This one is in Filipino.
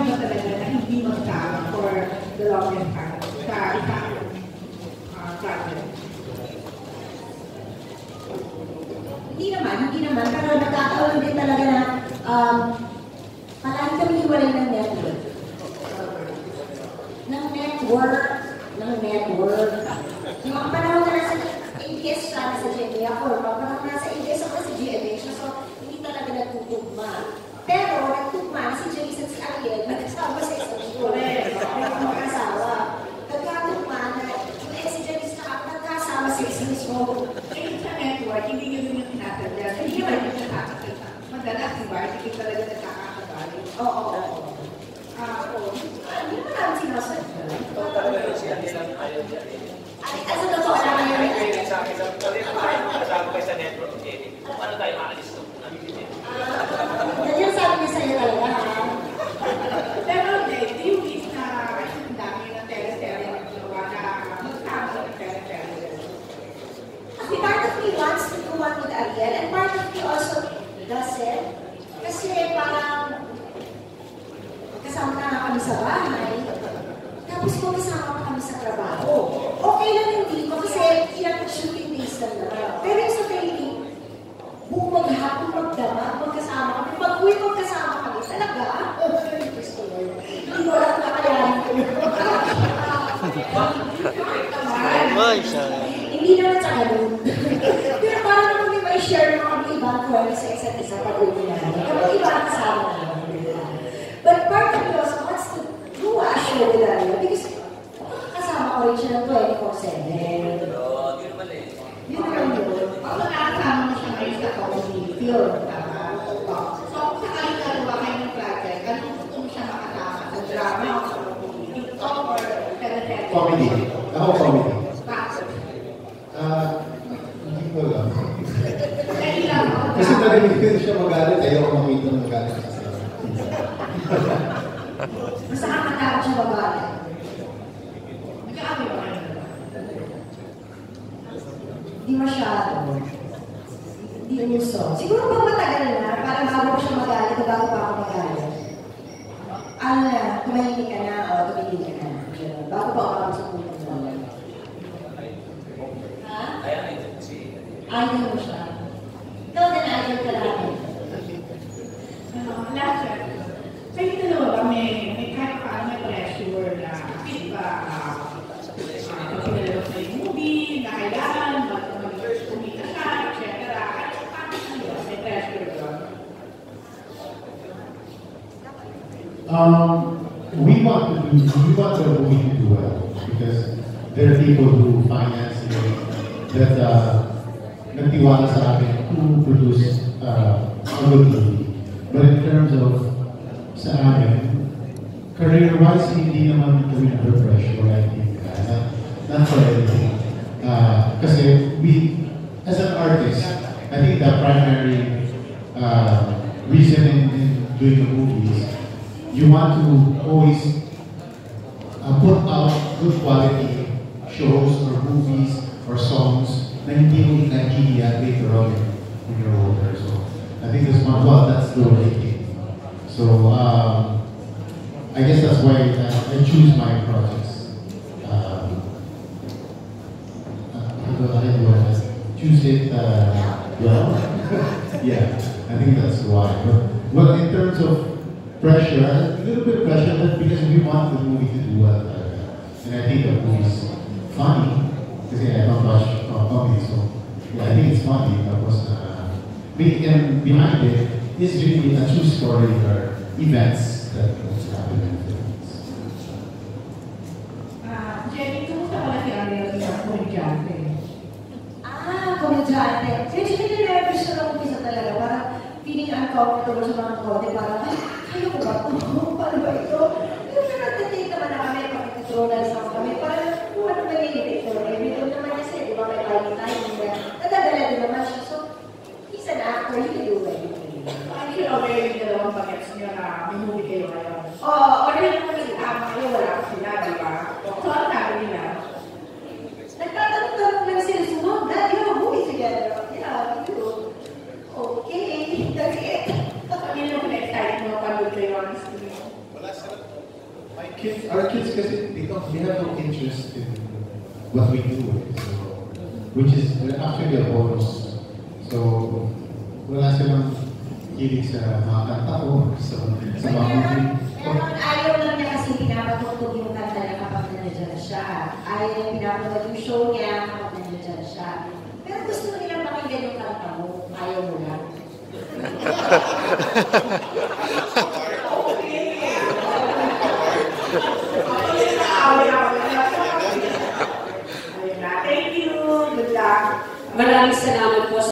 niyo ba talaga na hindi magkama for the longest time sa isang uh, project? Hindi naman, hindi naman. Pero nagkakaroon din talaga na um, palagi kami hiwalay ng network. Ng network, ng network. Yung mga panahon na nasa ABS siya, nasa GMA ako, mga panahon na nasa ABS ako sa GMA siya, so hindi talaga nagtutugma. Pero nagtugma na si Jason si Ariel, nagkasama sa isang show. Nagkakasawa. Nagkatugma na yung ex si Jason na ako nagkasama sa isang show. Eh, sa network, hindi niyo din yung tinatagyan. Hindi naman yung nakakakita. Madalas, di ba? Hindi talaga nagkakakabali. Oo, oo, oo. Ah, oo. Hindi mo namin sinasadya. Talaga siya, hindi lang ayaw niya. Ay, kasi totoo lang Ay, yun. ay, sa akin, sa akin, kasama kayo sa network, eh, paano tayo maalis to? Ganyan sabi niya sa'yo talaga, ha? Pero hindi, do you wish na kasi ang dami ng teleserye na ginawa na magkama ng teleserye? Kasi part of me wants to do one with Ariel and part of me also doesn't. Kasi parang kasama na nga kami sa bahay. Tapos kung kasama kami sa trabaho. Okay lang hindi ko kasi ilang shooting days lang naman. Pero yung sa training, buong maghapon, magdamag, magkasama kami. Pag-uwi magkasama kami, talaga. Very gusto ko. Hindi ko alam kakayanin ko yun. Hindi naman sa ganun. Pero parang naman may share na kami ibang kwento sa isa't isa pag uwi namin. Kapag iba ang kasama namin. di ba? But part of me also wants to do a show with Ariel because kasama ko rin siya ng 24-7. Oo, di naman eh. Yun naman yun. Ako nakasama mo siya ngayon sa comedy film. tama? So, kung sakaling nagawa kayo ng project, anong gusto mo siya makasama? Sa drama o sa? Ito or teleserye? Comedy. Ako comedy. Bakit? Ah, hindi ko alam. Kasi narinig ko siya magalit, ayaw ko makita ng magalit. Basta kakatakot siya babae. Nag-aaway ba kayo? Hindi masyado. Hindi uso. Siguro pag matagal na, parang bago siya magalit o bago pa ako magalit. Ano na, tumahimik ka na o tumigil ka na. Bago pa ako sa punto mo. Ha? Idol mo siya. Ikaw din idol ka kayo dalawa ba may, may kahit paano may Um, we want to do, we want the movie to do well because there are people who finance it that uh, nagtiwala sa akin to produce uh, a good movie. But in terms of sa amin, career-wise, hindi naman kami under pressure, I think. Uh, not, not for everything. Uh, kasi we, as an artist, I think the primary uh, reason in, in doing a movie is you want to always uh, put out good quality shows or movies or songs na hindi mo nahihiya later on when you're older. So I think that's one, well, that's the way. So um, I guess that's why I, I choose my projects. Um, uh, how do I do I choose it uh, well? yeah, I think that's why. But well, in terms of pressure, a little bit of pressure, but because we want the movie to do well. And I think the movie's funny, because yeah, I don't watch uh, comedy, so yeah, I think it's funny. That was, uh, be- and behind it is really a true story or events that was happening in the Philippines. Ah, Jenny? Ah, komedyante. Medyo nire-nervous siya nung umpisa talaga. Parang feeling uncomfortable sa mga kote. Parang, ay, kaya ko Thank you. Okay, that's it. Ano yung na-excite mo panood kayo on screen? My kids, our kids, kasi they don't, they have no interest in what we do. So, which is actually a bonus. So, wala silang hilig sa mga kanta uh, ko, sa, sa mga movie. Meron, ayaw lang niya kasi pinapatugtog yung kanta niya kapag nandiyan siya. Ayaw niya pinapatugtog yung show niya kapag nandiyan siya. Pero gusto mo nilang pakinggan yung kanta mo, ayaw mo lang. Thank you. Good luck. Maraming salamat.